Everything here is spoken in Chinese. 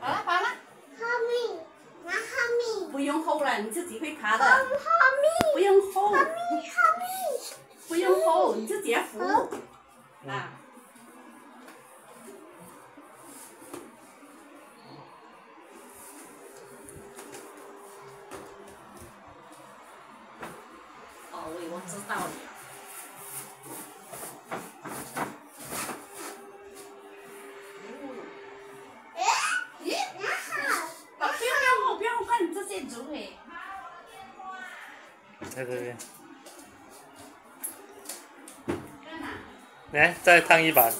好了，好了。后面，拿后面。不用 hold 了，你自己会爬的。后面。不用 hold。后面，后面。不用 hold，你就直接扶。啊。我知道了。在这边，来再烫一把。